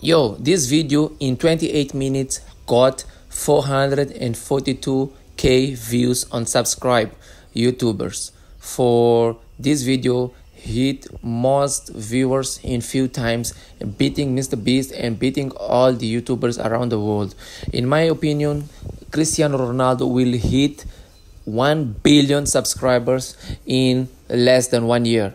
Yo, this video in 28 minutes got 442k views on subscribe YouTubers. For this video hit most viewers in few times beating Mr. Beast and beating all the YouTubers around the world. In my opinion, Cristiano Ronaldo will hit 1 billion subscribers in less than one year.